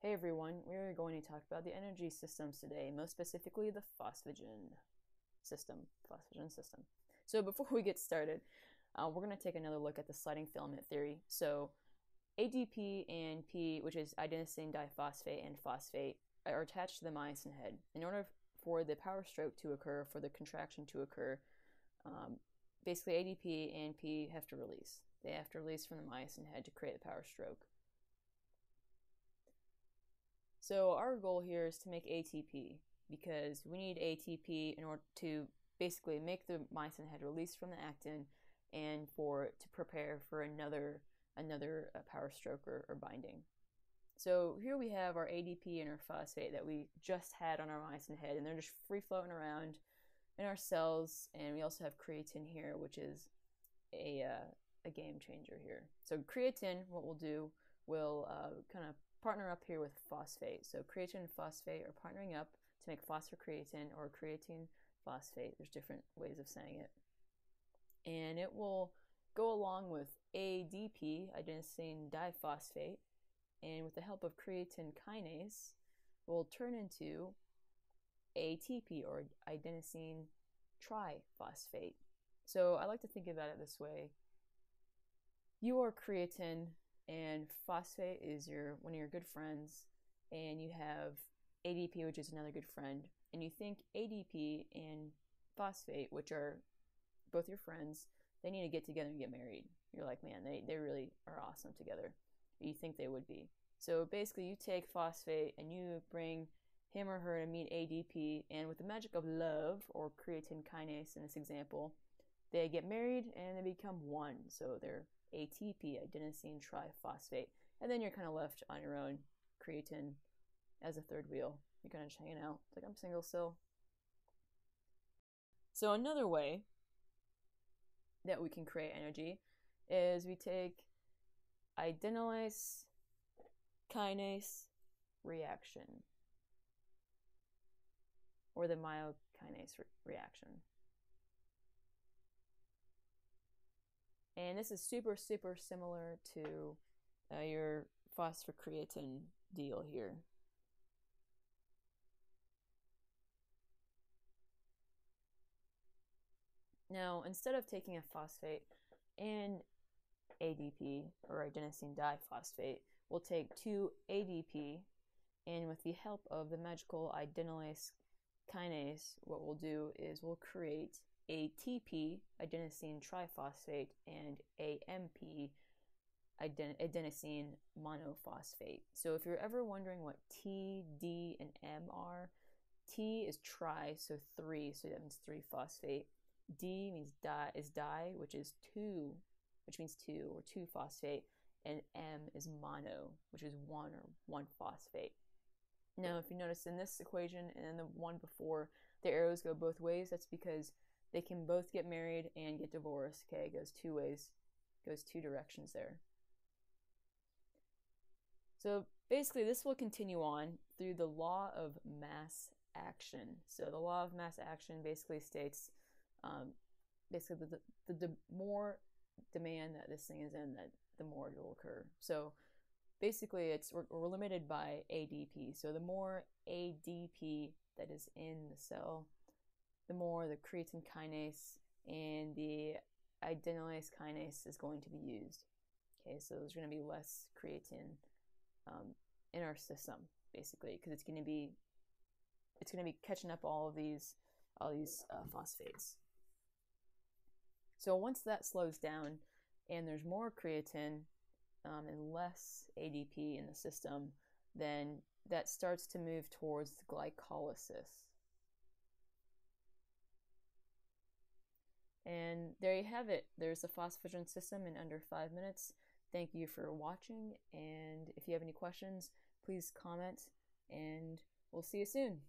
Hey everyone, we're going to talk about the energy systems today, most specifically the phosphagen system. Phosphagen system. So before we get started, uh, we're going to take another look at the sliding filament theory. So ADP and P, which is adenosine diphosphate and phosphate, are attached to the myosin head. In order for the power stroke to occur, for the contraction to occur, um, basically ADP and P have to release. They have to release from the myosin head to create the power stroke. So our goal here is to make ATP because we need ATP in order to basically make the myosin head release from the actin and for to prepare for another another uh, power stroke or, or binding. So here we have our ADP and our phosphate that we just had on our myosin head, and they're just free floating around in our cells. And we also have creatine here, which is a uh, a game changer here. So creatine, what we'll do, we'll uh, kind of partner up here with phosphate. So creatine and phosphate are partnering up to make phosphocreatine or creatine phosphate. There's different ways of saying it. And it will go along with ADP, adenosine diphosphate, and with the help of creatine kinase, will turn into ATP or adenosine triphosphate. So I like to think about it this way. You are creatine and phosphate is your one of your good friends, and you have ADP, which is another good friend, and you think ADP and phosphate, which are both your friends, they need to get together and get married. You're like, man, they, they really are awesome together. You think they would be. So basically, you take phosphate and you bring him or her to meet ADP, and with the magic of love or creatine kinase in this example, they get married and they become one. So they're ATP, adenosine triphosphate. And then you're kind of left on your own, creatine as a third wheel. You're kind of hanging out. It's like, I'm single still. So, another way that we can create energy is we take adenylase kinase reaction or the myokinase re- reaction. And this is super, super similar to uh, your phosphocreatine deal here. Now, instead of taking a phosphate and ADP, or adenosine diphosphate, we'll take two ADP, and with the help of the magical adenylase kinase, what we'll do is we'll create ATP, adenosine triphosphate, and AMP, aden- adenosine monophosphate. So if you're ever wondering what T, D, and M are, T is tri, so three, so that means three phosphate. D means di is di, which is two, which means two or two phosphate, and M is mono, which is one or one phosphate. Now, if you notice in this equation and in the one before, the arrows go both ways. That's because they can both get married and get divorced. Okay, it goes two ways, goes two directions there. So basically, this will continue on through the law of mass action. So the law of mass action basically states, um, basically, the, the, the more demand that this thing is in, that the more it will occur. So basically, it's we're, we're limited by ADP. So the more ADP that is in the cell, the more the creatine kinase and the adenylase kinase is going to be used. Okay, so there's going to be less creatine um, in our system, basically, because it's going to be it's going to be catching up all of these all these uh, phosphates. So once that slows down and there's more creatine um, and less ADP in the system, then that starts to move towards glycolysis. And there you have it. There's the phosphagen system in under five minutes. Thank you for watching. And if you have any questions, please comment and we'll see you soon.